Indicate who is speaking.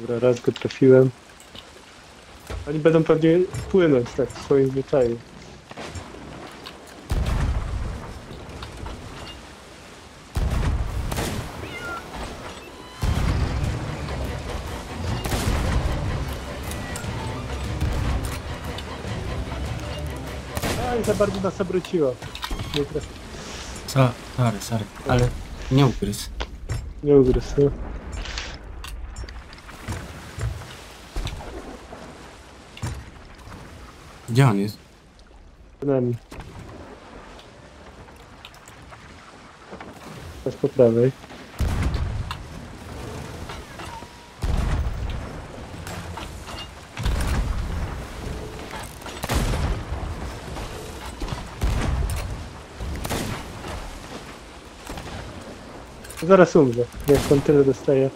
Speaker 1: Dobra, raz go trafiłem. Oni będą pewnie płynąć tak w swoim zwyczaju. Aj, za bardzo nas obróciło. Nie,
Speaker 2: Co? Sorry, sorry. Ale nie ugryzł.
Speaker 1: nie ugryzł, no.
Speaker 2: Gdzie on jest?
Speaker 1: Teraz po prawej. Zaraz umrze. Jak on tyle dostaje.